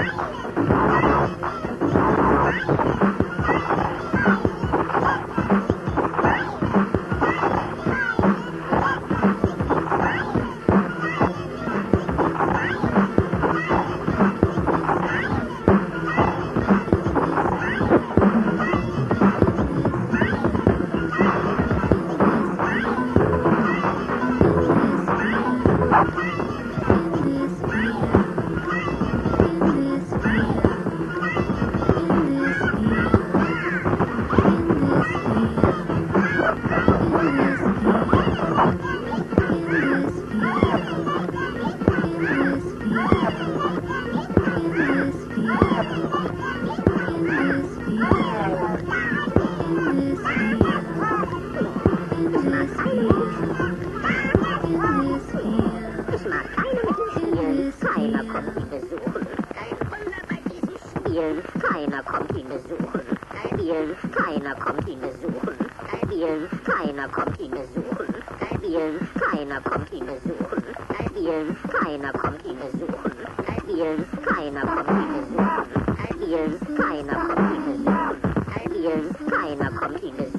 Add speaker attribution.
Speaker 1: Thank you. Ich mag keine mit ihm spielen. Keiner kommt ihn besuchen. Spielen. Keiner kommt ihn besuchen. Spielen. Keiner kommt ihn besuchen. Spielen. Keiner kommt ihn besuchen. Spielen. Keiner kommt ihn besuchen. Spielen. Keiner kommt ihn besuchen. Spielen. Keiner kommt ihn besuchen. Spielen. Keiner kommt ihn besuchen. Spielen. Keiner kommt ihn besuchen.